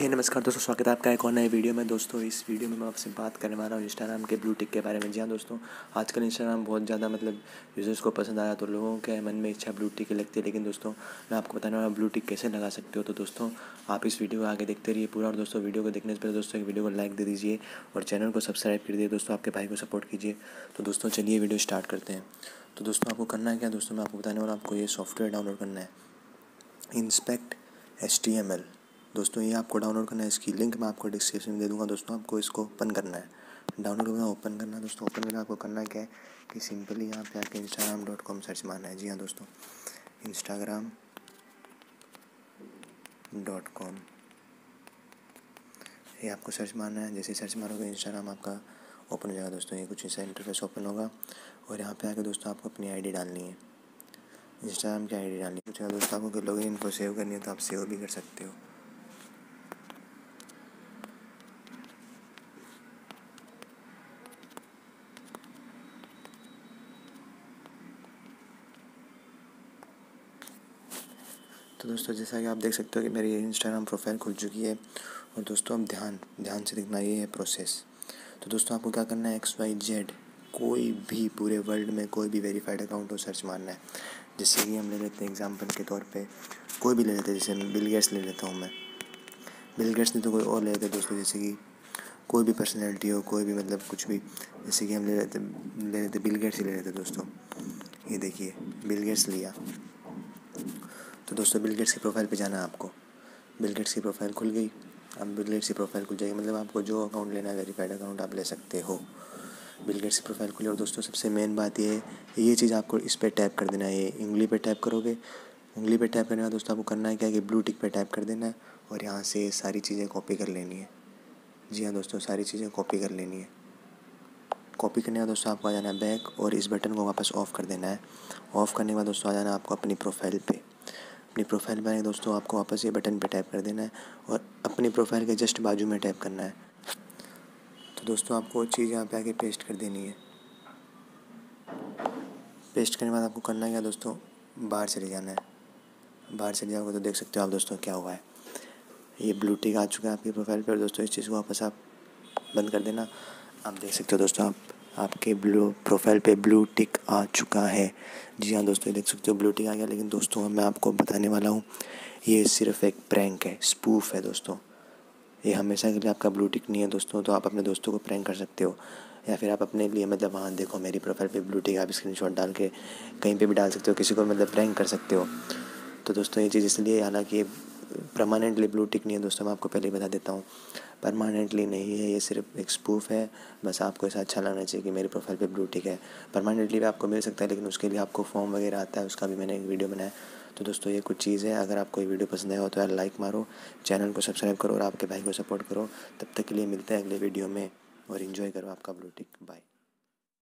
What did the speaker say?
ये नमस्कार दोस्तों, स्वागत है आपका एक और नए वीडियो में। दोस्तों, इस वीडियो में मैं आपसे बात करने वाला हूँ इंस्टाग्राम के ब्लू टिक के बारे में। जी हाँ दोस्तों, आजकल इंस्टाग्राम बहुत ज़्यादा मतलब यूज़र्स को पसंद आया तो लोगों के मन में इच्छा ब्लू टिक लगती है। लेकिन दोस्तों, मैं आपको बताने वाला ब्लू टिक कैसे लगा सकते हो? तो दोस्तों, आप इस वीडियो को आगे देखते रहिए पूरा। और दोस्तों, वीडियो को देखने से पहले दोस्तों वीडियो को लाइक दे दीजिए और चैनल को सब्सक्राइब कर दीजिए। दोस्तों, आपके भाई को सपोर्ट कीजिए। तो दोस्तों, चलिए वीडियो स्टार्ट करते हैं। तो दोस्तों, आपको करना है क्या? दोस्तों, मैं आपको बताने वाला आपको ये सॉफ्टवेयर डाउनलोड करना है। Inspect H T M L दोस्तों, ये आपको डाउनलोड करना है, इसकी लिंक मैं आपको डिस्क्रिप्शन में दे दूँगा। दोस्तों, आपको इसको ओपन करना है। डाउनलोड करना ओपन करना है। दोस्तों ओपन करना आपको करना क्या है कि सिंपली यहाँ पे आके इंस्टाग्राम डॉट कॉम सर्च मारना है। जी हाँ दोस्तों। इंस्टाग्राम डॉट कॉम ये आपको सर्च मारना है। जैसे सर्च मारोगे इंस्टाग्राम आपका ओपन हो जाएगा। दोस्तों, ये कुछ ऐसा इंटरफेस ओपन होगा। और यहाँ पे आके दोस्तों, आपको अपनी आईडी डालनी है। इंस्टाग्राम की आईडी डालनी है। कुछ दोस्तों, आपको लॉगिन इनको सेव करनी है? तो आप सेव भी कर सकते हो। तो दोस्तों, जैसा कि आप देख सकते हो कि मेरी इंस्टाग्राम प्रोफ़ाइल खुल चुकी है। और दोस्तों, अब ध्यान ध्यान से देखना, ये है प्रोसेस तो दोस्तों, आपको क्या करना है? एक्स वाई जेड कोई भी पूरे वर्ल्ड में कोई भी वेरीफाइड अकाउंट हो सर्च मारना है। जैसे कि हम ले लेते हैं एग्ज़ाम्पल के तौर पे, कोई भी ले लेते हैं, जैसे बिल गेट्स ले लेता हूँ मैं। बिल गेट्स नहीं तो कोई और ले लेते दोस्तों, जैसे कि कोई भी पर्सनैलिटी हो, कोई भी मतलब कुछ भी। जैसे कि हम ले लेते ले लेते बिल गेट्स ही ले लेते दोस्तों। ये देखिए बिल गेट्स लिया। तो दोस्तों बिल गेट्स की प्रोफ़ाइल पे जाना है आपको। बिल गेट्स की प्रोफ़ाइल खुल गई। अब बिल गेट्स की प्रोफ़ाइल खुल जाएगी। मतलब आपको जो अकाउंट लेना है वेरीफाइड अकाउंट आप ले सकते हो। बिल गेट्स की प्रोफ़ाइल खुली। और दोस्तों, सबसे मेन बात ये है, ये चीज़ आपको इस पर टैप कर देना है। ये उंगली पे टैप करोगे। उंगली पर टैप करने का दोस्तों, आपको करना है क्या कि ब्लू टिक पे टैप कर देना है और यहाँ से सारी चीज़ें कॉपी कर लेनी है। जी हाँ दोस्तों, सारी चीज़ें कॉपी कर लेनी है। कॉपी करने का दोस्तों, आपको आ जाना है बैक और इस बटन को वापस ऑफ़ कर देना है। ऑफ़ करने के बाद दोस्तों, आ जाना है आपको अपनी प्रोफ़ाइल पे। अपनी प्रोफ़ाइल पर दोस्तों, आपको वापस ये बटन पे टैप कर देना है और अपनी प्रोफ़ाइल के जस्ट बाजू में टैप करना है। तो दोस्तों, आपको वो चीज़ यहाँ पे आके पेस्ट कर देनी है। पेस्ट करने के बाद आपको करना क्या दोस्तों? बाहर चले जाना है। बाहर चले जाओगे तो देख सकते हो आप दोस्तों क्या हुआ है। ये ब्लू टिक आ चुका है आपकी प्रोफ़ाइल पर दोस्तों, इस चीज़ को वापस आप बंद कर देना। आप देख सकते हो दोस्तों, आप आपके ब्लू प्रोफ़ाइल पे ब्लू टिक आ चुका है। जी हाँ दोस्तों देख सकते हो ब्लू टिक आ गया, लेकिन दोस्तों, मैं आपको बताने वाला हूँ, ये सिर्फ़ एक प्रैंक है स्पूफ है दोस्तों। ये हमेशा के लिए आपका ब्लू टिक नहीं है दोस्तों तो आप अपने दोस्तों को प्रैंक कर सकते हो, या फिर आप अपने लिए मतलब हाँ देखो, मेरी प्रोफ़ाइल पे ब्लू टिक आप स्क्रीन डाल के कहीं पे भी डाल सकते हो, किसी को मतलब प्रैंक कर सकते हो। तो दोस्तों, ये चीज़ इसलिए, हालाँकि परमानेंटली ब्लू टिक नहीं है दोस्तों, मैं आपको पहले ही बता देता हूँ। परमानेंटली नहीं है, ये सिर्फ़ एक स्पूफ है। बस आपको ऐसा अच्छा लगना चाहिए कि मेरी प्रोफ़ाइल पे ब्लू टिक है। परमानेंटली भी आपको मिल सकता है, लेकिन उसके लिए आपको फॉर्म वगैरह आता है, उसका भी मैंने एक वीडियो बनाया। तो दोस्तों, ये कुछ चीज़ है। अगर आपको ये वीडियो पसंद आया हो तो यार लाइक मारो चैनल को सब्सक्राइब करो और आपके भाई को सपोर्ट करो। तब तक के लिए मिलते हैं अगले वीडियो में और इन्जॉय करो आपका ब्लू टिक बाय